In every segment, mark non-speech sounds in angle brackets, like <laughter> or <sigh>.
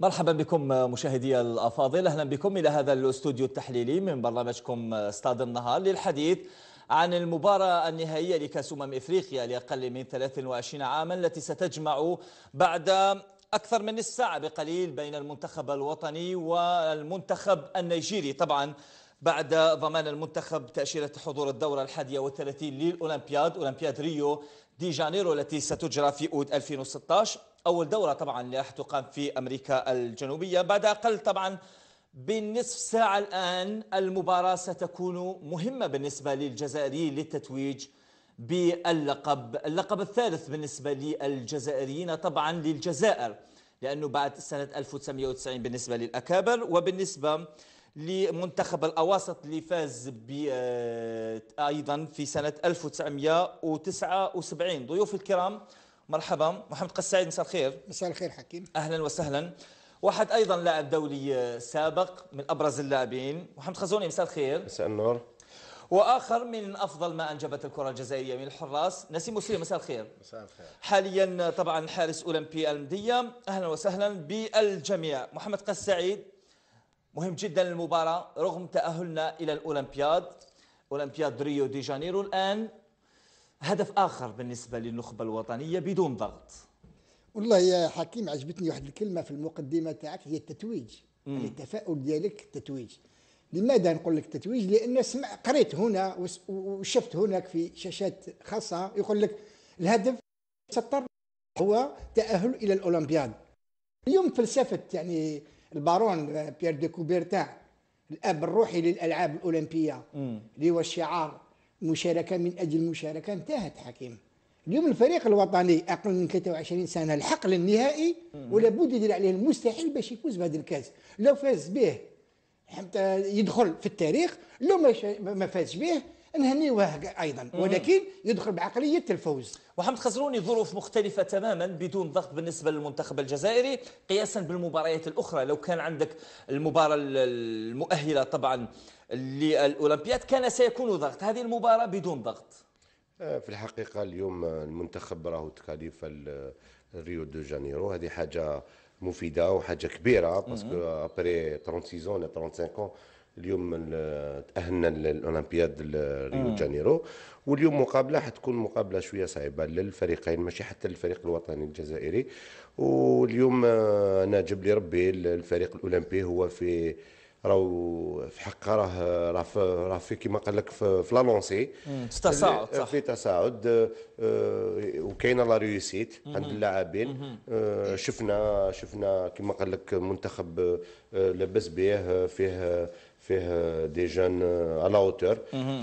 مرحبا بكم مشاهدي الأفاضل. أهلا بكم إلى هذا الاستوديو التحليلي من برنامجكم استاد النهار للحديث عن المباراة النهائية لكأس أمم إفريقيا لأقل من 23 عاما التي ستجمع بعد أكثر من نصف ساعة بقليل بين المنتخب الوطني والمنتخب النيجيري. طبعا بعد ضمان المنتخب تأشيرة حضور الدورة الحادية والثلاثين للأولمبياد أولمبياد ريو دي جانيرو التي ستجرى في أوت 2016 أول دورة طبعا راح تقام في أمريكا الجنوبية. بعد أقل طبعا بالنصف ساعة الآن المباراة ستكون مهمة بالنسبة للجزائريين للتتويج باللقب. اللقب الثالث بالنسبة للجزائريين طبعا للجزائر لأنه بعد سنة 1990 بالنسبة للأكابر وبالنسبة لمنتخب الأواسط اللي فاز آه، أيضا في سنة 1979 ضيوف الكرام مرحبا محمد قسعيد مساء الخير. مساء الخير حكيم. أهلا وسهلا. واحد أيضا لاعب دولي سابق من أبرز اللاعبين. محمد خزوني مساء الخير. مساء النور. وآخر من أفضل ما أنجبت الكرة الجزائريه من الحراس نسيم مسلم مساء الخير. مساء الخير. حاليا طبعا حارس أولمبي المدية. أهلا وسهلا بالجميع. محمد قس سعيد مهم جدا المباراه رغم تأهلنا إلى الأولمبياد. أولمبياد ريو دي جانيرو الآن. هدف آخر بالنسبة للنخبة الوطنية بدون ضغط. والله يا حكيم عجبتني واحد الكلمة في المقدمة تاعك هي التتويج. يعني التفاؤل ديالك التتويج لماذا نقول لك تتويج؟ لأن سمع قريت هنا وشفت هناك في شاشات خاصة يقول لك الهدف سطر هو تأهل إلى الأولمبياد. اليوم فلسفة يعني البارون بيير دي كوبرتان الأب الروحي للألعاب الأولمبية اللي هو الشعار. مشاركة من أجل المشاركه انتهت حكيم. اليوم الفريق الوطني أقل من 23 سنة الحق للنهائي ولا بد يدير عليه المستحيل باش يفوز بهذا الكاس. لو فاز به حتى يدخل في التاريخ لو ما فازش به نهنيوه أيضا. ولكن يدخل بعقلية الفوز. محمد خزروني ظروف مختلفة تماما بدون ضغط بالنسبة للمنتخب الجزائري قياسا بالمباريات الأخرى. لو كان عندك المباراة المؤهلة طبعا للأولمبياد كان سيكون ضغط. هذه المباراة بدون ضغط. آه، في الحقيقة اليوم المنتخب راهو qualifié ريو دو جانيرو. هذه حاجة مفيدة وحاجة كبيرة parce que après 36 ولا 35 اليوم تأهلنا للأولمبياد ريو جانيرو. واليوم مقابلة حتكون مقابلة شوية صعيبه للفريقين ماشي حتى للفريق الوطني الجزائري. واليوم آه، أنا جاب لي ربي الفريق الأولمبي هو في راهو في حق راه راه راه في كيما قال لك في, la lancée في تصاعد صح. في تصاعد آه، وكاينة la réussite عند اللاعبين. آه، شفنا شفنا كيما قال لك منتخب لاباس به فيه فيه des jeunes à la hauteur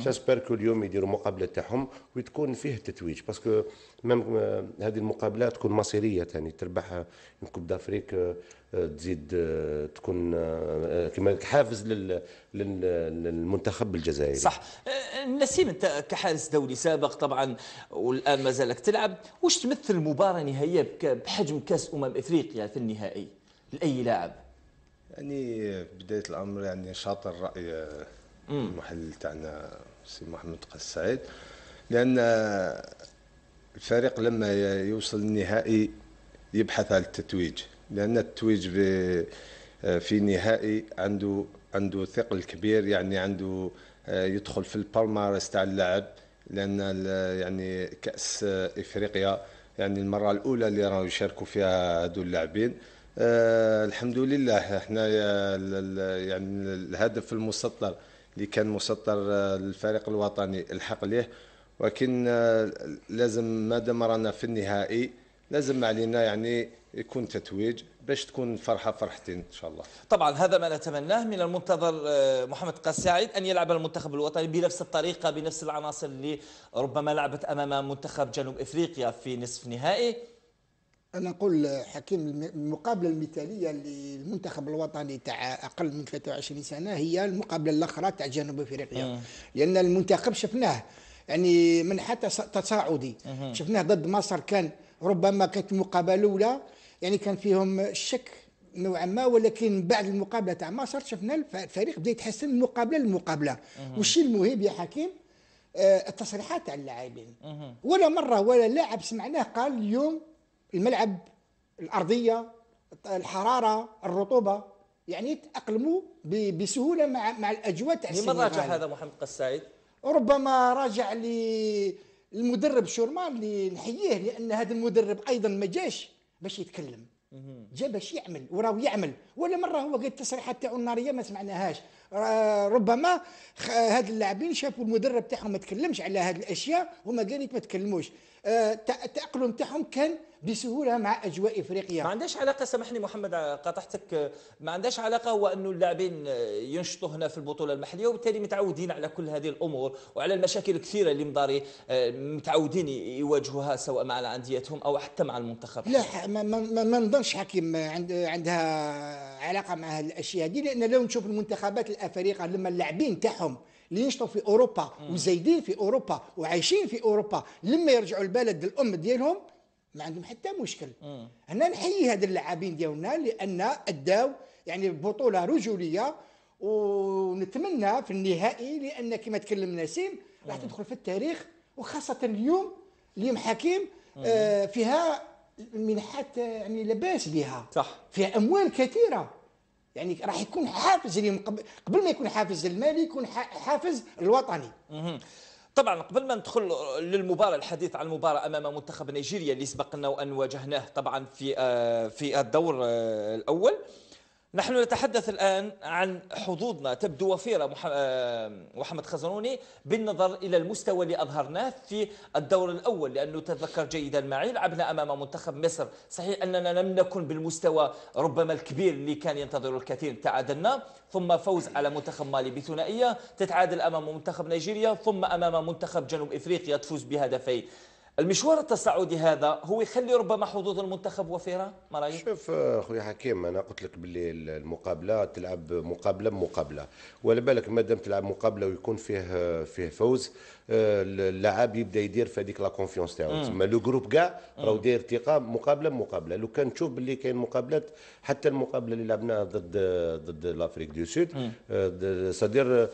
j'espère que اليوم يديروا مقابلة تاعهم وتكون فيه تتويج. parce que même هذه المقابلة تكون مصيرية ثاني تربح كوب دافريك تزيد تكون كما حافز للمنتخب الجزائري. صح. نسيم انت كحارس دولي سابق طبعا والآن ما زالك تلعب وش تمثل المباراه نهائية بحجم كأس أمم إفريقيا في النهائي لأي لاعب؟ يعني بداية الأمر يعني شاطر رأي المحلل تاعنا سي محمد قسعيد لأن الفريق لما يوصل النهائي يبحث على التتويج. لأن التتويج في نهائي عنده عنده ثقل كبير يعني عنده يدخل في البالمارس تاع اللاعب لأن يعني كأس إفريقيا يعني المرة الأولى اللي راهو يشاركوا فيها هذو اللاعبين. آه الحمد لله إحنا يعني الهدف المسطر اللي كان مسطر آه، للفريق الوطني الحق ليه. ولكن آه لازم ما دام رانا في النهائي لازم علينا يعني يكون تتويج باش تكون الفرحه فرحتين إن شاء الله. طبعا هذا ما نتمناه من المنتظر آه، محمد قاسعيد أن يلعب المنتخب الوطني بنفس الطريقة بنفس العناصر اللي ربما لعبت أمام منتخب جنوب إفريقيا في نصف نهائي. أنا نقول حكيم المقابلة المثالية للمنتخب الوطني تاع أقل من 23 سنة هي المقابلة الأخرى تاع جنوب إفريقيا. لأن المنتخب شفناه يعني من حتى تصاعدي. شفناه ضد مصر كان ربما كانت المقابلة الأولى يعني كان فيهم الشك نوعا ما ولكن بعد المقابلة تاع مصر شفنا الفريق بدأ يتحسن من مقابلة لمقابلة. والشيء المهم يا حكيم؟ آه التصريحات تاع اللاعبين. ولا مرة ولا لاعب سمعناه قال اليوم الملعب الأرضية الحرارة الرطوبة يعني يتاقلموا ب- بسهولة مع مع الأجواء تاع لمن راجع هذا محمد قسايد؟ ربما راجع للمدرب شورمان اللي نحييه لأن هذا المدرب أيضا ما جاش باش يتكلم. جا باش يعمل وراه يعمل. ولا مرة هو قال التصريحات تاعو النارية ما سمعناهاش. ربما هاد اللاعبين شافوا المدرب تاعهم ما تكلمش على هاد الأشياء هما قال لك ما تكلموش. التاقلم تاعهم كان بسهولة مع أجواء إفريقيا. ما عندهاش علاقة سامحني محمد قاطعتك ما عندهاش علاقة هو انه اللاعبين ينشطوا هنا في البطولة المحلية وبالتالي متعودين على كل هذه الأمور وعلى المشاكل الكثيرة اللي مضاري متعودين يواجهوها سواء مع أنديتهم أو حتى مع المنتخب. لا ما, ما, ما, نظنش حكيم عند عندها علاقة مع هذه الأشياء دي لأن لو نشوف المنتخبات الافارقه لما اللاعبين تاعهم اللي ينشطوا في أوروبا وزايدين في أوروبا وعايشين في أوروبا لما يرجعوا البلد الام ديالهم ما عندهم حتى مشكل. أنا نحيي هاد اللاعبين ديالنا لأن اداو يعني بطولة رجولية ونتمنى في النهائي لأن كما تكلم نسيم راح تدخل في التاريخ وخاصة اليوم اليوم حكيم آه فيها المنحات يعني لاباس بها. صح. فيها أموال كثيرة. يعني راح يكون حافز اليوم قبل, ما يكون حافز المالي يكون حافز الوطني. طبعا قبل ما ندخل للمباراة الحديث عن المباراة أمام منتخب نيجيريا اللي سبقنا وأن واجهناه طبعا في آه، في الدور آه، الأول نحن نتحدث الآن عن حظوظنا تبدو وفيرة مح- آه، محمد خزروني بالنظر إلى المستوى اللي أظهرناه في الدور الأول لأنه تذكر جيدا معي لعبنا أمام منتخب مصر. صحيح أننا لم نكن بالمستوى ربما الكبير اللي كان ينتظر الكثير تعادلنا ثم فوز على منتخب مالي بثنائية تتعادل أمام منتخب نيجيريا ثم أمام منتخب جنوب إفريقيا تفوز بهدفين المشوار التصاعدي هذا هو يخلي ربما حظوظ المنتخب وفيره ما رأيك؟ شوف آه، خويا حكيم أنا قلت لك باللي المقابلة تلعب مقابلة بمقابلة. ولا بالك مادام تلعب مقابلة ويكون فيه فيه فوز آه، اللاعب يبدأ يدير في هذيك la confiance تاعو. تسمى le groupe كاع راهو داير ثقة مقابلة بمقابلة. لو كان تشوف باللي كاين مقابلات حتى المقابلة اللي لعبناها ضد ضد l'Afrique du Sud ça veut dire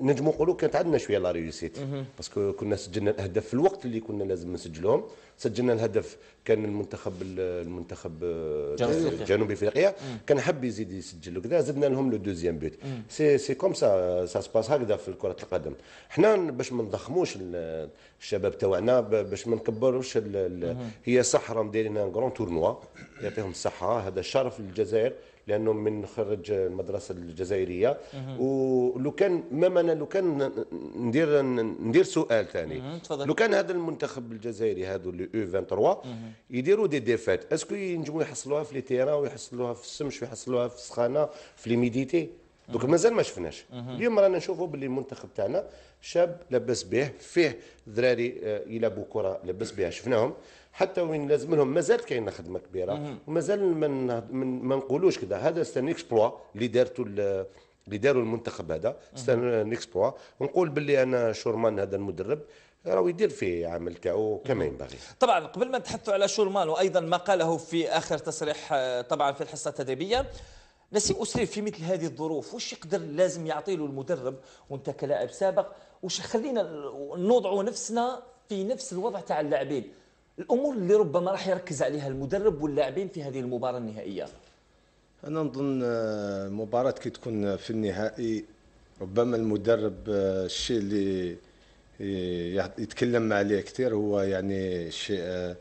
نجمو نقولوا كانت عندنا شوية la réussite. parce que كنا سجلنا الأهداف في الوقت اللي كنا لازم نسجلهم سجلنا الهدف كان المنتخب المنتخب جنوب أفريقيا. جنوب أفريقيا. كان حب يزيد يسجل وكذا زدنا لهم le deuxième but. c'est c'est comme ça ça se passe هكذا في كره القدم. حنا باش ما نضخموش ال- الشباب تاعنا باش ما نكبروش هي صح راهم دايرين un grand tournoi. يعطيهم الصحة. هذا شرف للجزائر. لأنه من خرج المدرسة الجزائرية. ولو كان ما أنا لو كان ندير ندير سؤال ثاني. لو كان هذا المنتخب الجزائري هذو les U 23 يديروا des défaites. est-ce que ينجموا يحصلوها في les terrains ويحصلوها في السمش ويحصلوها في السخانة في l'humidité دوك مازال ما شفناش. اليوم رانا نشوفوا باللي المنتخب تاعنا شاب لاباس به فيه ذراري آه، يلعبوا كرة لاباس بها. شفناهم. حتى وين لازم لهم مازالت كاينة خدمة كبيرة ومازال ما نقولوش كذا هذا ستان إكسبلوا اللي دارته ال- اللي داروا المنتخب هذا ستان إكسبلوا. ونقول باللي أنا شورمان هذا المدرب راهو يدير في عمل تاعو كما ينبغي. طبعا قبل ما نتحدثوا على شورمان وأيضا ما قاله في آخر تصريح آه، طبعا في الحصة التدريبية نسيم أسري في مثل هذه الظروف وش يقدر لازم يعطي له المدرب؟ وأنت كلاعب سابق وش خلينا نوضعوا نفسنا في نفس الوضع تاع اللاعبين. الأمور اللي ربما راح يركز عليها المدرب واللاعبين في هذه المباراة النهائية؟ أنا نظن آه، المباراه كي تكون في النهائي ربما المدرب آه، الشيء اللي ي- يتكلم عليه كثير هو يعني شيء آه،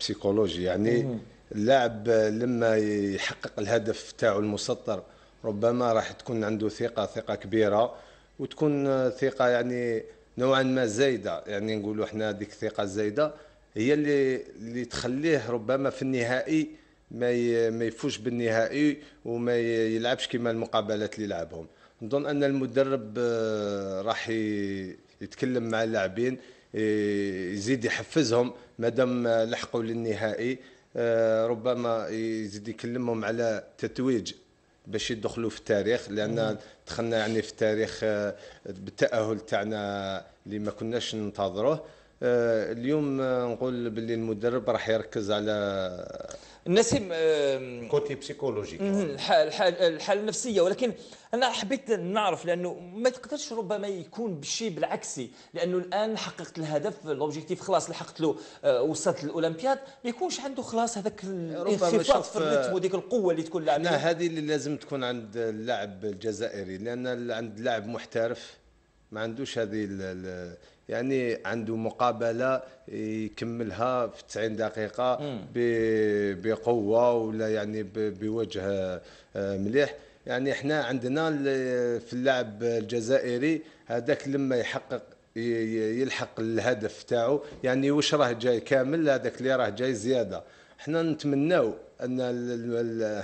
بسيكولوجي. يعني اللاعب آه، لما يحقق الهدف تاعو المسطر ربما راح تكون عنده ثقة ثقة كبيرة وتكون آه، ثقة يعني نوعا ما زايدة. يعني نقولوا إحنا هذيك الثقه الزايده هي اللي اللي تخليه ربما في النهائي ما ما يفوش بالنهائي وما يلعبش كما المقابلات اللي لعبهم. نظن أن المدرب آه، راح يتكلم مع اللاعبين يزيد يحفزهم مادام لحقوا للنهائي آه، ربما يزيد يكلمهم على تتويج باش يدخلوا في التاريخ لأن دخلنا يعني في التاريخ آه، بالتأهل تاعنا اللي ما كناش ننتظروه اليوم آه، نقول باللي المدرب راح يركز على نسيم côté psychologique. الحالة النفسية ولكن أنا حبيت نعرف لأنه ما تقدرش ربما يكون بالشيء بالعكسي لأنه الآن حققت الهدف ال objectif خلاص لحقت له آه، وصلت للاولمبياد ما يكونش عنده خلاص هذاك الانخفاض في الريتم وديك القوة اللي تكون لاعب هذه اللي لازم تكون عند اللاعب الجزائري لأن عند لاعب محترف ما عندوش هذه يعني عنده مقابلة يكملها في 90 دقيقة بقوة ولا يعني بوجه آه، مليح. يعني إحنا عندنا في اللاعب الجزائري هذاك لما يحقق يلحق الهدف تاعو يعني واش راه جاي كامل هذاك اللي راه جاي زيادة. إحنا نتمناو أن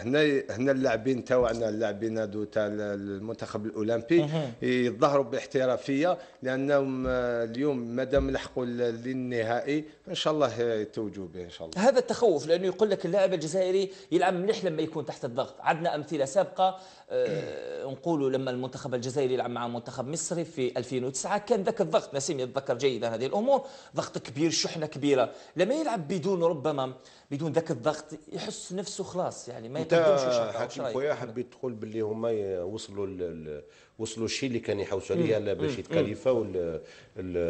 هنا هنا اللاعبين تاعنا اللاعبين هذو تاع المنتخب الأولمبي يظهروا باحترافية لأنهم اليوم مادام لحقوا للنهائي إن شاء الله يتوجوا به إن شاء الله. هذا التخوف لأنه يقول لك اللاعب الجزائري يلعب مليح لما يكون تحت الضغط. عندنا أمثلة سابقة أه <clears throat> نقولوا لما المنتخب الجزائري يلعب مع منتخب مصري في 2009 كان ذاك الضغط. نسيم يتذكر جيدا هذه الأمور. ضغط كبير شحنة كبيرة. لما يلعب بدون ربما بدون ذاك الضغط يحس نفسه خلاص يعني ما يقدمش حكيم خويا حبيت تقول باللي هما وصلوا وصلوا الشيء اللي كان يحوسوا عليه باش يتكاليفاو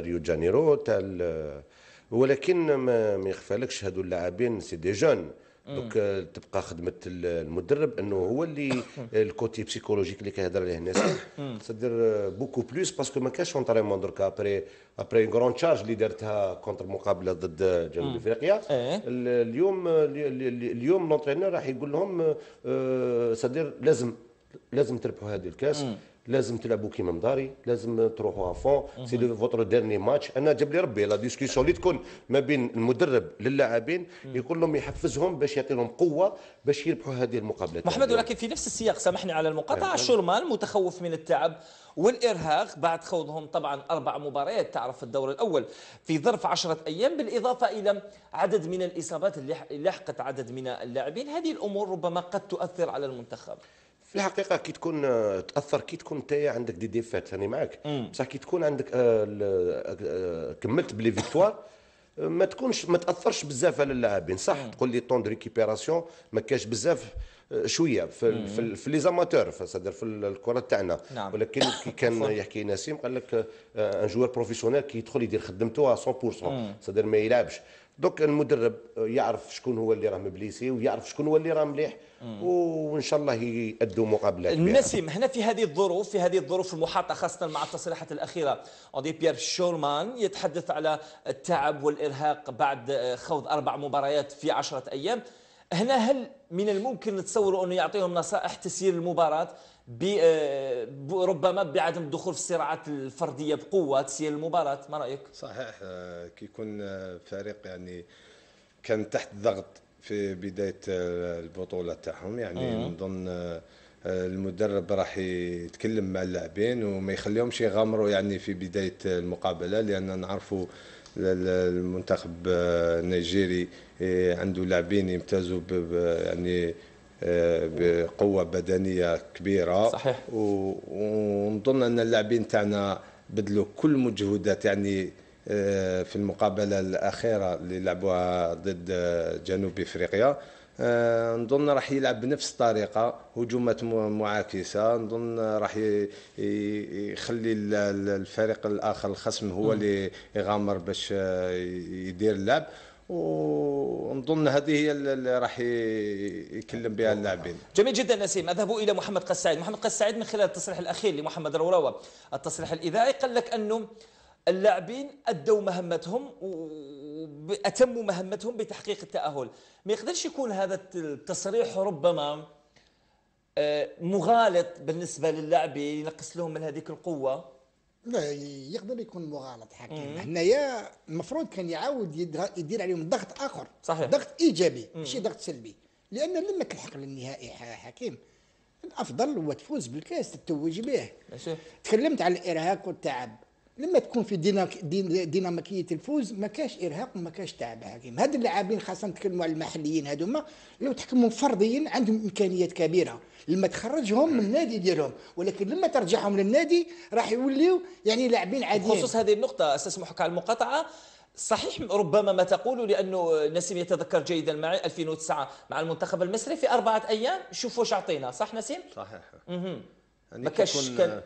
ريو جانيرو تاع ولكن ما يخفالكش هذو اللاعبين c'est des jeunes. donc تبقى خدمة المدرب إنه هو اللي <coughs> ال côté psychologique اللي كيهضر عليه الناس. تدير beaucoup plus parce que ما كاش entraînement دركا après après une grande charge اللي دارتها contre مقابلة ضد جنوب إفريقيا إيه. اليوم اليوم l'entraîneur راح يقول لهم ça veut dire لازم لازم تربحوا هذه الكاس. لازم تلعبوا كيما مداري لازم تروحوا à fond c'est votre dernier match أنا جاب لي ربي la discussion اللي تكون ما بين المدرب للاعبين يقول لهم يحفزهم باش يعطيهم قوة باش يربحوا هذه المقابلات محمد ولكن في نفس السياق سامحني على المقاطعة. شورمان متخوف من التعب والإرهاق بعد خوضهم طبعا أربع مباريات تعرف الدور الأول في ظرف عشرة أيام بالإضافة إلى عدد من الإصابات اللي لحقت عدد من اللاعبين. هذه الأمور ربما قد تؤثر على المنتخب. في الحقيقة كي تكون تأثر كي تكون انت عندك des défaites راني معك بصح كي تكون عندك آه، آه، كملت ب les victoires ما تكونش ما تأثرش بزاف على اللاعبين صح؟ تقول لي temps de récupération ما كاش بزاف آه، شوية في في, في les amateurs في الكرة تاعنا. نعم. ولكن كي كان <laughs> يحكي نسيم قال لك ان joueur professionnel كي يدخل يدير خدمته 100% c'est-à-dire ما يلعبش. دوك المدرب يعرف شكون هو اللي راه مبليسي ويعرف شكون هو اللي راه مليح وإن شاء الله يأدوا مقابلات نسيم هنا في هذه الظروف في هذه الظروف المحاطة خاصة مع التصريحات الأخيرة. أندري بيير شورمان يتحدث على التعب والإرهاق بعد خوض أربع مباريات في عشرة أيام. هنا هل من الممكن نتصوروا أنه يعطيهم نصائح تسيير المباراة؟ ربما بعدم الدخول في الصراعات الفردية بقوة تسير المباراة. ما رأيك؟ صحيح آه، كي يكون فريق يعني كان تحت ضغط في بداية البطولة تاعهم. يعني نظن آه، المدرب راح يتكلم مع اللاعبين وما يخليهمش يغامروا يعني في بداية المقابلة لأن نعرفوا المنتخب النيجيري عنده لاعبين يمتازوا يعني بقوة بدنية كبيرة. صحيح. ونظن أن اللاعبين تاعنا بذلوا كل مجهودات يعني آه، في المقابلة الأخيرة اللي لعبوها ضد جنوب إفريقيا. آه، نظن راح يلعب بنفس الطريقة هجومات معاكسة. نظن راح يخلي الفريق الآخر الخصم هو اللي يغامر باش آه، يدير اللعب. ونظن هذه هي اللي راح يكلم بها اللاعبين. جميل جدا نسيم. اذهب إلى محمد قسعيد. محمد قسعيد من خلال التصريح الأخير لمحمد روروه التصريح الإذاعي قال لك أنه اللاعبين أدوا مهمتهم وأتموا مهمتهم بتحقيق التأهل. ما يقدرش يكون هذا التصريح ربما آه، مغالط بالنسبة للاعبين ينقص لهم من هذيك القوة. لا يقدر يكون مغالط حكيم. هنايا المفروض كان يعاود يدير عليهم ضغط آخر. صحيح. ضغط إيجابي ماشي ضغط سلبي. لأن لما تلحق للنهائي حكيم. الأفضل هو تفوز بالكاس تتوج به. تكلمت على الإرهاق والتعب. لما تكون في ديناميكية الفوز ما كاش إرهاق وما كاش تعب حكيم هاد اللاعبين خاصة نتكلموا على المحليين هذوما لو تحكموا فرديا عندهم إمكانيات كبيرة. لما تخرجهم من النادي ديالهم ولكن لما ترجعهم للنادي راح يوليو يعني لاعبين عاديين. بخصوص هذه النقطة استسمحك على المقاطعة صحيح ربما ما تقول لأنه نسيم يتذكر جيدا معي 2009 مع المنتخب المصري في أربعة أيام. شوفوا واش عطينا صح نسيم؟ صحيح. مهم. يعني ما كاش كان-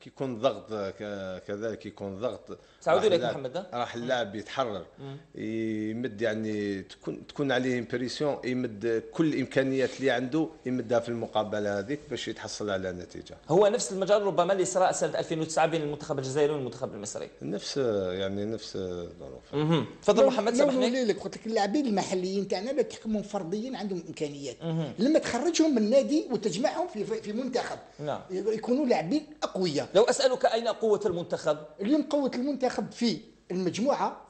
كيكون ضغط ك- كذلك يكون ضغط تعود اللاعب- محمد،؟ راح اللاعب يتحرر. يمد يعني تكون تكون عليه امبريسيون يمد كل الامكانيات اللي عنده يمدها في المقابلة هذيك باش يتحصل على نتيجة. هو نفس المجال ربما اللي صرا سنه 2009 بين المنتخب الجزائري والمنتخب المصري. نفس يعني نفس الظروف. تفضل محمد سامحني. لك قلت لك اللاعبين المحليين تاعنا لا تحكمهم فرديا عندهم إمكانيات. لما تخرجهم من النادي وتجمعهم في في منتخب نعم. يكونوا لاعبين أقوياء. لو أسألك أين قوة المنتخب؟ اليوم قوة المنتخب في المجموعة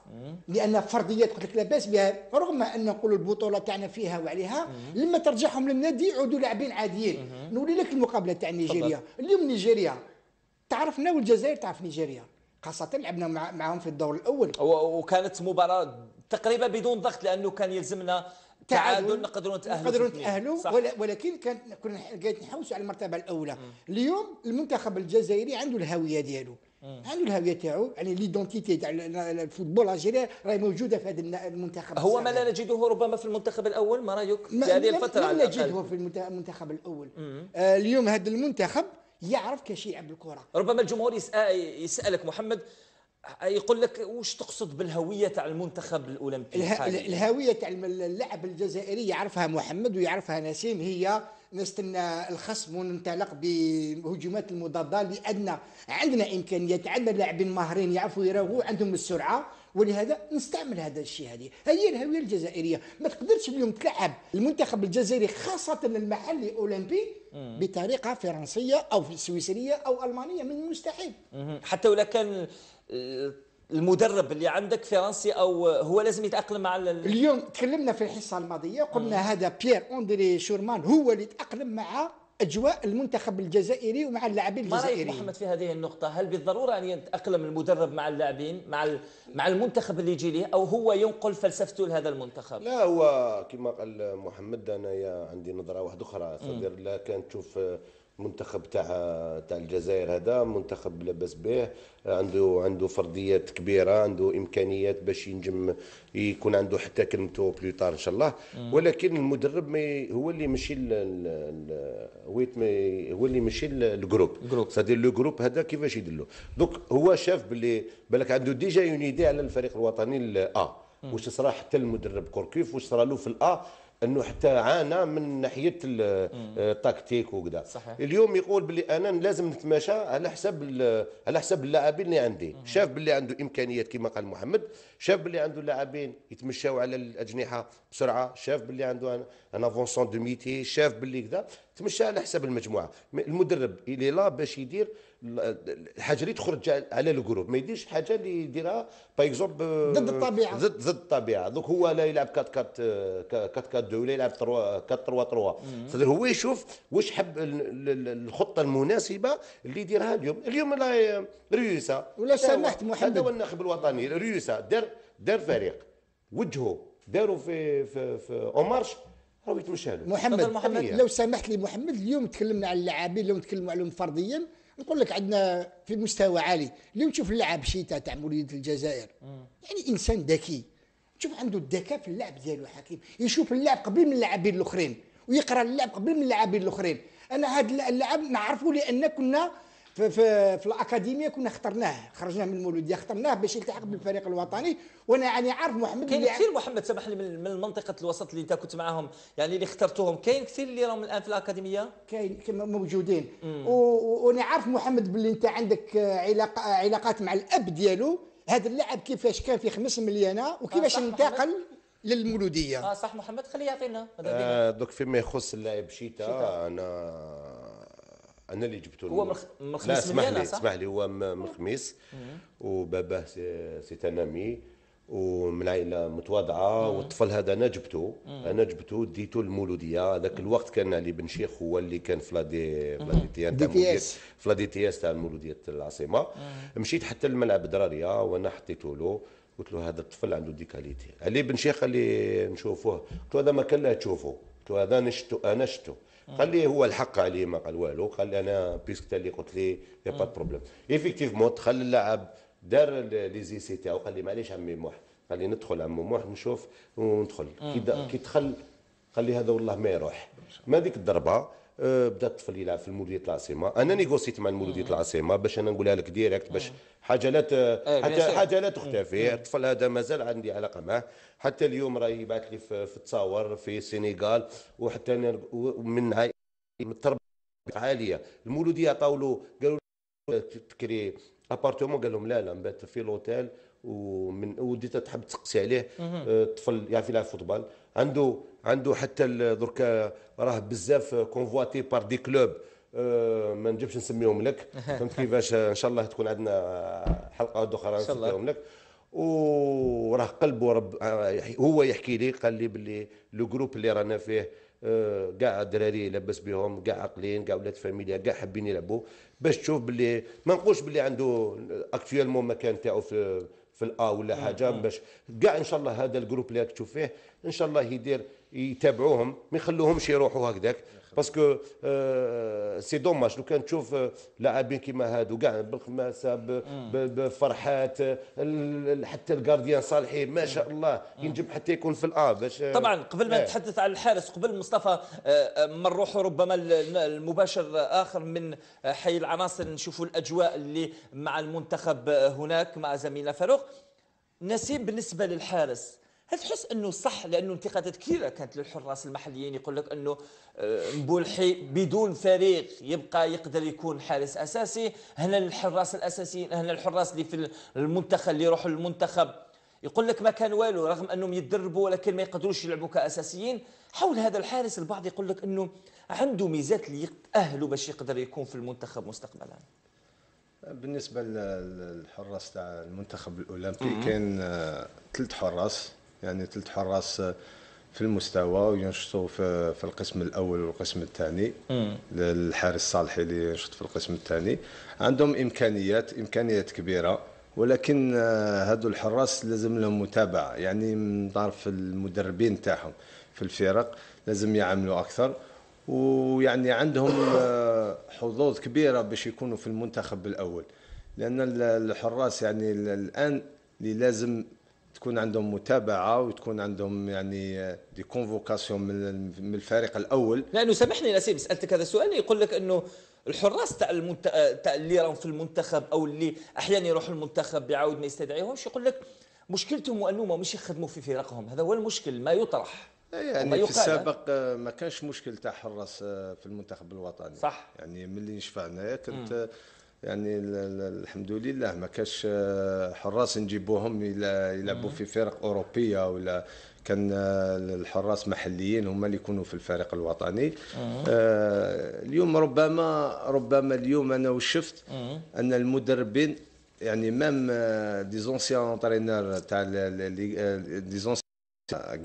لأن فرديات قلت لك لا بأس بها رغم أن نقولوا البطولة تاعنا فيها وعليها لما ترجعهم للنادي يعودوا لاعبين عاديين. نولي لك المقابلة تاع نيجيريا. اليوم نيجيريا تعرفنا والجزائر تعرف نيجيريا. خاصة لعبنا مع معهم في الدور الأول. و- وكانت مباراة تقريبا بدون ضغط لأنه كان يلزمنا تعادل نقدروا نتأهلوا نقدروا. نتأهلوا ولكن كان كنا قاعدين نحوسوا على المرتبة الأولى. اليوم المنتخب الجزائري عنده الهوية ديالو. عنده الهوية تاعو يعني l'identité تاع ال- ال- ال football الجزائري راهي موجودة في هذا المنتخب هو ما. لا نجده ربما في المنتخب الأول؟ ما رأيك؟ في ما- هذه الفترة على نجده. في المنت- المنتخب الأول. آه اليوم هذا المنتخب يعرف كيفاش يلعب الكرة. ربما الجمهور يسأل يسألك محمد يقول لك وش تقصد بالهوية تاع المنتخب الأولمبي اله... الحالي؟ الهوية تاع اللاعب الجزائري يعرفها محمد ويعرفها نسيم هي نستنى الخصم وننطلق بهجمات المضادة لأن عندنا امكانيات عندنا لاعبين ماهرين يعرفوا يراوغوا عندهم السرعة ولهذا نستعمل هذا الشيء هذه هي الهوية الجزائرية ما تقدرش اليوم تلعب المنتخب الجزائري خاصة المحلي اولمبي بطريقة فرنسية أو سويسرية أو ألمانية من المستحيل. حتى ولا كان المدرب اللي عندك فرنسي أو هو لازم يتأقلم مع ال- اليوم تكلمنا في الحصة الماضية قلنا هذا بيير أندري شورمان هو اللي تاقلم مع أجواء المنتخب الجزائري ومع اللاعبين ما رأيك الجزائريين محمد في هذه النقطة؟ هل بالضرورة أن يتأقلم المدرب مع اللاعبين مع ال- مع المنتخب اللي يجي ليه أو هو ينقل فلسفته لهذا المنتخب؟ لا هو كما قال محمد أنا يا عندي نظرة واحدة أخرى لا كان تشوف منتخب تاع تاع الجزائر هذا منتخب لاباس به. عنده عنده فرديات كبيرة عنده إمكانيات باش ينجم يكون عنده حتى كلمته بلوطار إن شاء الله. ولكن المدرب ما ي- هو اللي ماشي ويت هو اللي ماشي ال- ال groupe. groupe. c'est-à-dire le groupe هذا كيفاش يدير له دوك هو شاف باللي بالك عنده déjà un على الفريق الوطني ال A واش صرا حتى المدرب كوركوف واش صرا له في ال A إنه حتى عانى من ناحية ال- التكتيك وكذا. صحيح. اليوم يقول باللي أنا لازم نتماشى على حساب على حساب اللاعبين اللي عندي. شاف باللي عنده إمكانيات كما قال محمد شاف باللي عنده لاعبين يتمشاو على الأجنحة بسرعة شاف باللي عنده un un avant-centre de métier شاف باللي كذا تمشى على حساب المجموعة. المدرب اللي لا باش يدير الحاجة اللي تخرج على ال groupe. ما يديرش حاجة اللي يديرها par exemple ضد الطبيعة. ضد ضد الطبيعة. دوك هو لا يلعب 4 4 4 4 2 ولا يلعب 3 4 3 3 c'est-à-dire هو يشوف واش حب ال- ال- الخطة المناسبة اللي يديرها اليوم. اليوم لا ريوسا ولا سمحت محمد. هذا هو الناخب الوطني ريوسا دار دار فريق. وجهه. داروا في في في en marche راهو يتمشى له. محمد محمد. لو سمحت لي محمد اليوم تكلمنا على اللاعبين لو نتكلموا عليهم فرديا نقول لك عندنا في مستوى عالي. اليوم تشوف اللاعب شيتا تاع مولوديه الجزائر. يعني إنسان ذكي. تشوف عنده الذكاء في اللعب ديالو حكيم. يشوف اللعب قبل من اللاعبين الأخرين. ويقرأ اللعب قبل من اللاعبين الأخرين. أنا هذا اللاعب نعرفه لأن كنا في, في, في الأكاديمية كنا اخترناه. خرجنا من المولوديه اخترناه باش يلتحق بالفريق الوطني. وأنا يعني عارف محمد كاين كثير محمد سمح لي من من منطقة الوسط اللي انت كنت معاهم يعني اللي اخترتوهم. كاين كثير اللي راهم الآن في الأكاديمية؟ كاين موجودين. وأنا عارف محمد باللي أنت عندك آه، علاقه علاقات مع الأب ديالو. هذا اللاعب كيفاش كان في خمس مليانة وكيفاش صح انتقل للمولودية. آه صح محمد خليه يعطينا. آه دوك فيما يخص اللاعب شيتا. أنا أنا اللي جبته هو. من خ- من لا خميس اسمح لي؟ اسمح لي هو من الخميس وباباه c'est un ami ومن عائله متواضعة. والطفل هذا أنا جبته. أنا جبته ديته المولودية. هذاك الوقت كان علي بن شيخ هو اللي كان في la D تاع DTS. في la DTS تاع المولودية العاصمة. مشيت حتى للملعب دراريه وأنا حطيته له. قلت له هذا الطفل عنده des qualités علي بن شيخ قال لي نشوفوه. قلت له هذا ما كان له تشوفه. قلت له هذا نشته أنا شته قال لي هو الحق عليه ما قال والو. قال لي أنا puisque اللي قلت لي y a pas problème. effectivement دخل اللاعب دار les essais تاعو. قال لي معليش عمي موح. قال لي ندخل عم موح نشوف وندخل كي دخل قال لي هذا والله ما يروح. من ديك الضربة بدا الطفل يلعب في المولوديه العاصمه أنا نيغوسيت مع المولوديه العاصمه باش أنا نقولها لك directe باش حاجة لا حتى. حاجة لا تختفي الطفل هذا مازال عندي علاقة معه. حتى اليوم راه يبعث لي في, في التصاور في السنغال وحتى أنا من عائله عاليه المولودية عطاو له قالوا تكري appartement قال لهم لا لا نبات في l'hôtel ومن وديت تحب تسقسي عليه. آه، الطفل يعرف يلعب football. عنده عنده حتى دركا راه بزاف convoité par des clubs ما نجمش نسميهم لك. <laughs> فهمت كيفاش؟ إن شاء الله تكون عندنا حلقة أخرى. نسميهم لك. وراه قلبه رب هو يحكي لي قال لي باللي le groupe اللي رانا فيه آه، كاع الدراري لاباس بهم كاع عاقلين كاع ولاد فاميليا كاع حابين يلعبوا. باش تشوف باللي ما نقولش باللي عنده actuellement مكان تاعو في في ال A ولا حاجة. باش كاع إن شاء الله هذا ال groupe اللي راك تشوف فيه إن شاء الله يدير يتابعوهم ما يخلوهمش يروحوا هكذاك. parce que آه c'est dommage لو كان تشوف آه، لاعبين كيما هادو كاع بالخماسه بفرحات حتى ال gardien صالحي ما شاء الله. ينجم حتى يكون في ال A باش آه، طبعا قبل ما إيه. نتحدث عن الحارس قبل مصطفى آه، آه، ما نروحوا ربما ال- المباشر آخر من حي العناصر نشوفوا الأجواء اللي مع المنتخب هناك مع زميلنا فاروق. نسيم بالنسبة للحارس. هل تحس إنه صح لأنه انتقادات كثيرة كانت للحراس المحليين. يقول لك إنه آه، مبولحي بدون فريق يبقى يقدر يكون حارس أساسي. هنا الحراس الاساسيين هنا الحراس اللي في المنتخب اللي يروحوا للمنتخب. يقول لك ما كان والو رغم إنهم يتدربوا ولكن ما يقدروش يلعبوا كأساسيين. حول هذا الحارس البعض يقول لك إنه عنده ميزات اللي يتاهلوا باش يقدر يكون في المنتخب مستقبلا. بالنسبة لل- للحراس تاع المنتخب الأولمبي كاين آه، ثلاث حراس. يعني ثلاث حراس في المستوى وينشطوا في, في القسم الأول والقسم الثاني. الحارس صالحي اللي ينشط في القسم الثاني. عندهم امكانيات إمكانيات كبيرة ولكن آه، هادو الحراس لازم لهم متابعة. يعني من طرف المدربين تاعهم في الفرق لازم يعملوا أكثر. ويعني عندهم آه، حظوظ كبيرة باش يكونوا في المنتخب الأول. لأن ال- الحراس يعني ال- الآن اللي لازم تكون عندهم متابعة وتكون عندهم يعني دي كونفوكاسيون من من الفريق الأول لأنه سامحني نسيم سالتك هذا السؤال يقول لك إنه الحراس تاع المنت... تاع اللي راهم في المنتخب أو اللي أحيانا يروحوا المنتخب بيعاود ما يستدعيهمش يقول لك مشكلتهم أنهم مش يخدموا في فرقهم هذا هو المشكل ما يطرح يعني في. السابق آه، ما كانش مشكل تاع حراس آه، في المنتخب الوطني صح. يعني ملي نشفعنا كنت آه، يعني ال- ال- الحمد لله ما كانش آه، حراس نجيبوهم يلعبوا في فرق أوروبية ولا كان آه، الحراس محليين هم اللي يكونوا في الفريق الوطني. آه، اليوم ربما ربما اليوم أنا وشفت أن المدربين يعني même des anciens entraîneurs تاع des anciens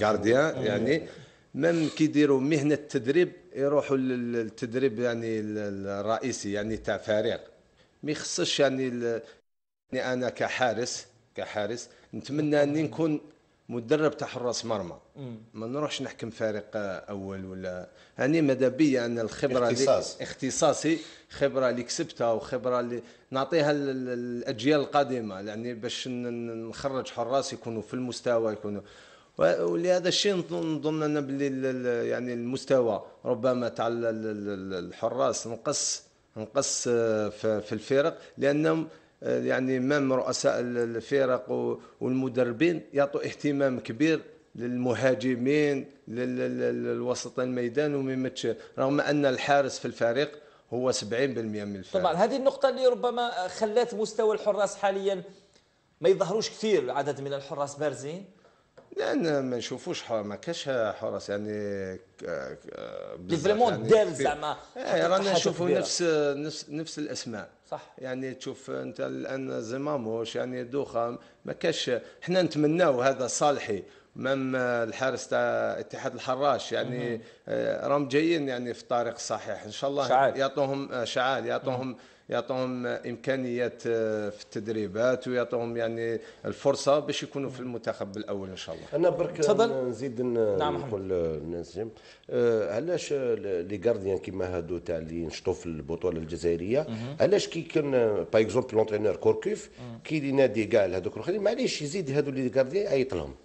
gardiens يعني même كي يديروا مهنة التدريب يروحوا لل- للتدريب يعني ال- الرئيسي يعني تاع فريق. ما يخصش يعني ال- يعني أنا كحارس كحارس نتمنى أني نكون مدرب تاع حراس مرمى. ما نروحش نحكم فريق أول ولا. هاني ماذا بيا أن الخبرة اللي- اختصاص. اختصاصي خبرة اللي كسبتها وخبره اللي نعطيها لل- للاجيال القادمة. يعني باش نخرج حراس يكونوا في المستوى يكونوا. و- ولهذا الشيء نظن- أنا باللي ال- ال- يعني المستوى ربما تاع ال- ال- ال- الحراس نقص نقص آه، في الفرق لأنهم آه، يعني مام رؤساء ال- الفرق والمدربين يعطوا اهتمام كبير للمهاجمين لل- لل- للوسط الميدان وميمتش رغم أن الحارس في الفريق هو 70% من الفريق. طبعا هذه النقطة اللي ربما خلات مستوى الحراس حاليا ما يظهروش كثير عدد من الحراس بارزين. لأن ما نشوفوش ما كاش حراس يعني اللي فريمون يعني دار. زعما حقق رانا نشوفوا. نفس نفس نفس الأسماء صح يعني تشوف أنت الآن زماموش يعني دوخة ما كاش إحنا نتمناو هذا صالحي مام الحارس تاع اتحاد الحراش يعني آه، راهم جايين يعني في الطريق الصحيح إن شاء الله. يعطوهم آه، شعال يعطوهم يعطوهم إمكانيات آه، في التدريبات ويعطوهم يعني الفرصة باش يكونوا في المنتخب الأول إن شاء الله. أنا برك تفضل. نزيد نعم، نقول الناس آه، علاش les gardiens كيما هادو تاع اللي نشطوا في البطولة الجزائرية علاش كي كان par exemple l'entraîneur كوركوف كي ينادي كاع هذوك الآخرين معليش يزيد هادو les gardiens يعيط لهم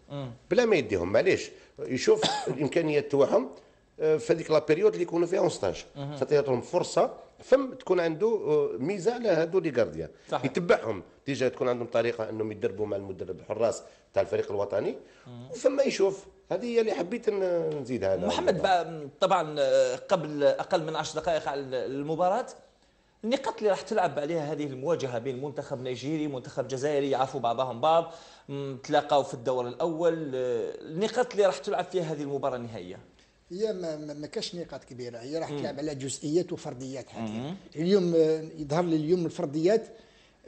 بلا ما يديهم معليش. يشوف <coughs> الإمكانيات تاعهم آه، في هذيك la période اللي يكونوا فيها un stage تعطيهم فرصة فم تكون عنده آه، ميزة على هذو les gardiens. يتبعهم. déjà تكون عندهم طريقة إنهم يدربوا مع المدرب الحراس تاع الفريق الوطني. وثم يشوف هذه هي اللي حبيت نزيدها. محمد بقى طبعا آه، قبل أقل من 10 دقائق على المباراة النقاط اللي راح تلعب عليها هذه المواجهة بين منتخب نيجيري ومنتخب جزائري يعرفوا بعضهم بعض م، تلاقوا في الدور الأول آه، النقاط اللي راح تلعب فيها هذه المباراة النهائية. هي ما, ما كاش نقاط كبيرة هي راح تلعب على جزئيات وفرديات حكيم اليوم آه، يظهر لي اليوم الفرديات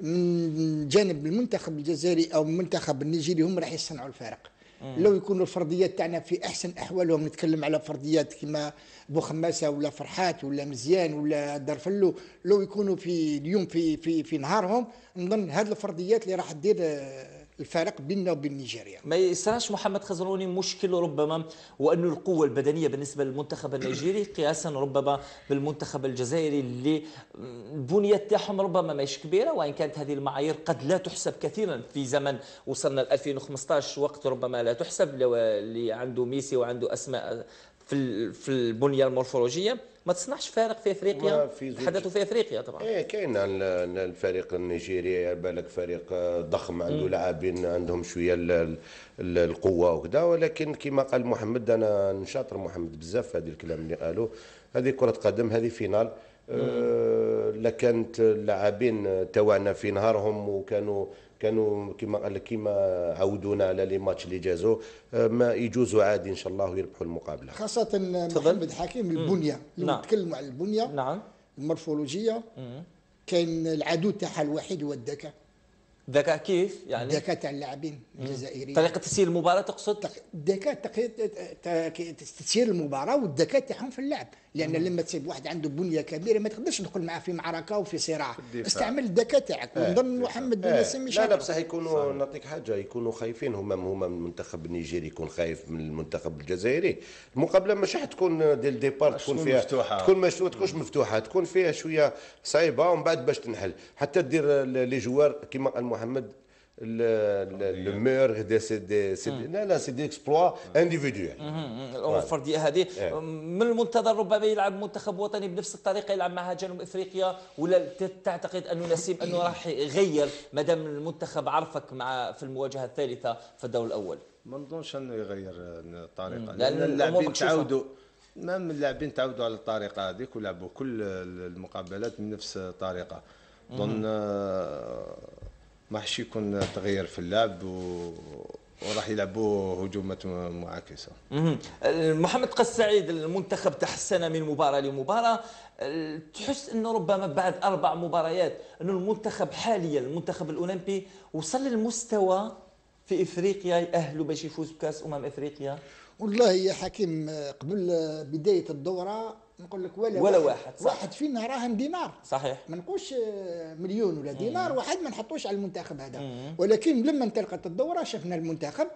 من جانب المنتخب الجزائري أو المنتخب النيجيري هم راح يصنعوا الفارق لو يكونوا الفرديات تاعنا في أحسن أحوالهم نتكلم على فرديات كما بوخماسه ولا فرحات ولا مزيان ولا درفلو لو يكونوا في اليوم في في في نهارهم نظن هذه الفرديات اللي راح تدير آه، الفارق بيننا وبين نيجيريا. ما يصيرش محمد خزروني مشكل ربما وأن القوة البدنية بالنسبة للمنتخب النيجيري قياسا ربما بالمنتخب الجزائري اللي البنية تاعهم ربما ماهيش كبيرة وإن كانت هذه المعايير قد لا تحسب كثيرا في زمن وصلنا ل 2015 وقت ربما لا تحسب اللي عنده ميسي وعنده أسماء في في البنية المورفولوجية. ما تصنعش فارق في افريقيا. تحدثوا في افريقيا طبعا. إيه كاين ال- الفريق النيجيري بالك فريق ضخم عنده لاعبين عندهم شوية ال- ال- القوة وكذا ولكن كما قال محمد أنا نشاطر محمد بزاف هذه الكلام اللي قالوا. هذه كرة قدم هذه فينال. آه، لا كانت اللاعبين تاعنا في نهارهم وكانوا كانوا كما قال لك كما عودونا على لي ماتش اللي جازوا آه، ما يجوزوا عادي إن شاء الله ويربحوا المقابلة. خاصة محمد حكيم البنية لو نعم. نتكلموا على البنية نعم. المورفولوجية كان العدو تاعها الوحيد هو الذكاء. ذكاء كيف؟ يعني؟ الذكاء تاع اللاعبين الجزائريين. طريقة تسيير المباراة تقصد؟ تق- الذكاء تق- ت- تسير المباراة والذكاء تاعهم في اللعب. لأن لما تصيب واحد عنده بنية كبيرة ما تقدرش تدخل معاه في معركة وفي صراع. استعمل الذكاء تاعك. ونظن محمد بن إيه. نسيم لا لا بصح يكونوا نعطيك حاجة. يكونوا خايفين. هما هما من المنتخب النيجيري يكون خايف من المنتخب الجزائري. المقابله مش راح تكون ديال الديبار تكون تكون فيها مفتوحة. تكون مش تكونش مفتوحة. تكون فيها شوية صعيبة ومن بعد باش تنحل. حتى دير لي جوار كما قال محمد le meilleur des c'est des c'est là là c'est des exploits individuels الأمور الفرديه هذه. من المنتظر ربما يلعب منتخب وطني بنفس الطريقة يلعب معها جنوب إفريقيا ولا تعتقد أنه نسيم أنه راح يغير؟ ما دام المنتخب عرفك مع في المواجهة الثالثة في الدور الأول. ما نظنش أنه يغير الطريقة. لأن لأن اللاعبين مكشوفة. تعودوا ما من اللاعبين تعودوا على الطريقة هذيك ولعبوا كل المقابلات من نفس الطريقة اظن آه، ما حش يكون تغيير في اللعب و... وراح يلعبوا هجومات معاكسه. محمد قس سعيد المنتخب تحسن من مباراة لمباراة. أه، تحس انه ربما بعد أربع مباريات انه المنتخب حاليا المنتخب الأولمبي وصل للمستوى في إفريقيا يأهلوا باش يفوز بكأس أمم إفريقيا؟ والله يا حكيم قبل بداية الدورة نقول لك ولا, ولا واحد، صح. واحد فينا راهن دينار. صحيح. ما نقولش مليون ولا دينار واحد ما نحطوش على المنتخب هذا. ولكن لما انطلقت الدورة شفنا المنتخب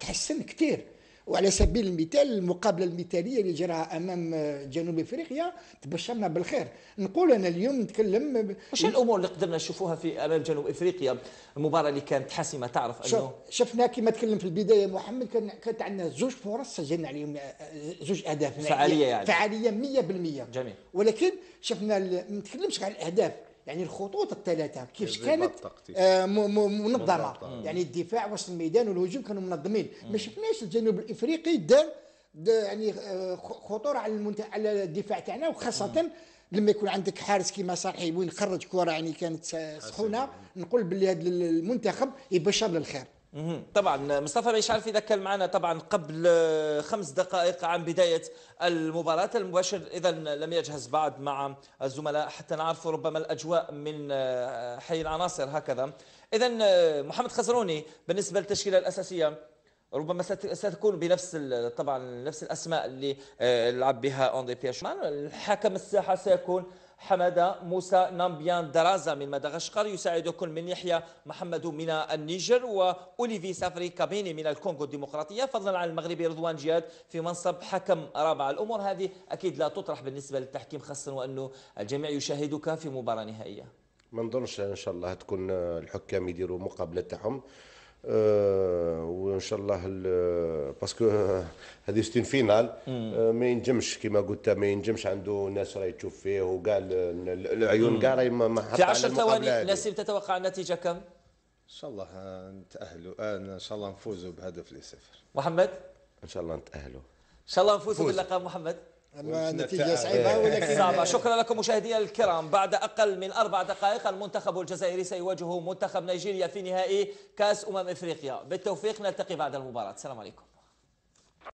تحسن كثير. وعلى سبيل المثال المقابلة المثالية اللي جراها أمام جنوب إفريقيا تبشرنا بالخير. نقول أنا اليوم نتكلم ب- وش الأمور اللي قدرنا نشوفوها في أمام جنوب إفريقيا؟ المباراة اللي كانت حاسمة تعرف شوف انه شفنا كما تكلم في البداية محمد كان كانت عندنا زوج فرص سجلنا عليهم آه، زوج أهداف فعالية يعني. فعالية 100% جميل. ولكن شفنا ال- ما نتكلمش على الأهداف. يعني الخطوط الثلاثة كيفاش كانت. آه منظمة. يعني الدفاع وسط الميدان والهجوم كانوا منظمين. ما شفناش الجنوب الإفريقي دار دا يعني آه، خطورة على المنت... على الدفاع تاعنا. وخاصة لما يكون عندك حارس كيما صالحي وين خرج كرة يعني كانت سخونة نقول باللي هذا المنتخب يبشر للخير. طبعا مصطفى مش عارف كان معنا طبعا قبل آه، خمس دقائق عن بداية المباراة المباشر. اذا لم يجهز بعد مع الزملاء حتى نعرف ربما الأجواء من آه، حي العناصر هكذا. اذا آه، محمد خزروني بالنسبة للتشكيلة الأساسية. ربما ستكون بنفس طبعا نفس الأسماء اللي آه، لعب بها أندري بيار شورمان الحكم الساحة سيكون حمادة موسى نامبياندرازا من مدغشقر. يساعد كل من يحيى محمد من النيجر وأوليفيي سفاري كابيني من الكونغو الديمقراطية. فضلا عن المغربي رضوان جياد في منصب حكم رابع الأمور. هذه أكيد لا تطرح بالنسبة للتحكيم خاصة وأنه الجميع يشاهدك في مباراة نهائية. ما نظنش إن شاء الله تكون الحكام يديروا مقابله تاعهم وإن شاء الله parce que هذه c'est une finale أه ما ينجمش كما قلت ما ينجمش عنده ناس راهي تشوف فيه وكاع العيون كاع راهي ما في 10 ثواني نسيم تتوقع النتيجة كم؟ إن شاء الله نتأهلوا آه إن شاء الله نفوزوا بهدف لصفر محمد؟ إن شاء الله نتأهلوا. إن شاء الله نفوزوا باللقب محمد. أما نتيجة صعبة ولكن صعبة. شكرا لكم مشاهدينا الكرام. بعد أقل من أربع دقائق المنتخب الجزائري سيواجه منتخب نيجيريا في نهائي كأس أمم إفريقيا. بالتوفيق نلتقي بعد المباراة. السلام عليكم.